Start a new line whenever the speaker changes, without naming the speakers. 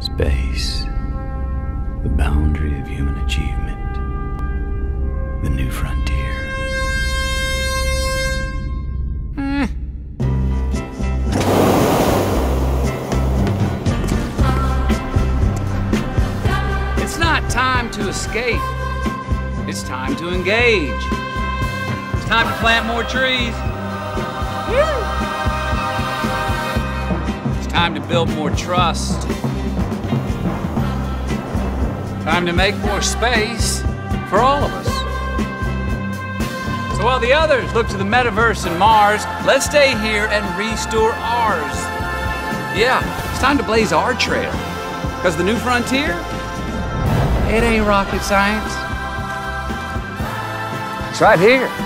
Space, the boundary of human achievement, the new frontier. Hmm.
It's not time to escape. It's time to engage. It's time to plant more trees. It's time to build more trust. Time to make more space for all of us. So while the others look to the metaverse and Mars, let's stay here and restore ours. Yeah, it's time to blaze our trail. Because the new frontier, it ain't rocket science. It's right here.